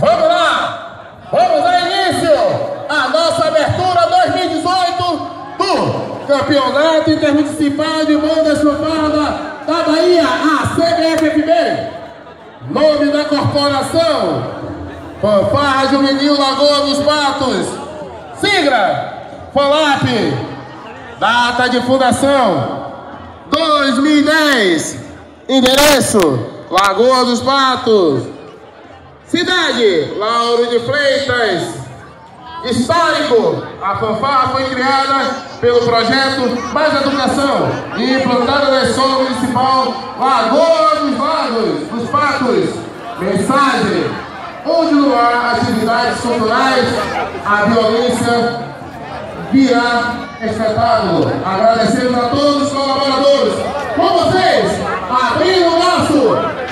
Vamos lá! Vamos dar início à nossa abertura 2018 do Campeonato Intermunicipal de Mão da Chupada da Bahia, a CBFFB. Nome da corporação: Fanfarra Juvenil Lagoa dos Patos. Sigla: FOLAP. Data de fundação: 2010. Endereço: Lagoa dos Patos. Cidade, Lauro de Freitas. Histórico, a fanfarra foi criada pelo projeto Mais Educação e implantada na escola municipal Lagoa dos Lagos, dos Patos. Mensagem, onde não há atividades culturais, a violência virá espetáculo. Agradecemos a todos os colaboradores. Com vocês, abrindo o nosso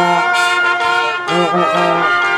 uh, uh, uh, uh.